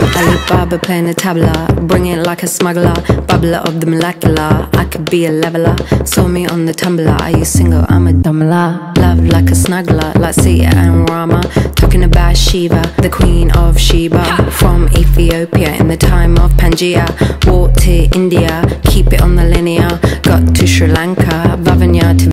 Alibaba playing the tabla, bring it like a smuggler, bubbler of the molecular. I could be a leveler, saw me on the Tumblr. Are you single? I'm a dumbler. Love like a snuggler, like Sita and Rama. Talking about Shiva, the queen of Sheba. From Ethiopia in the time of Pangaea. Walk to India, keep it on the linear. Got to Sri Lanka, Vavuniya to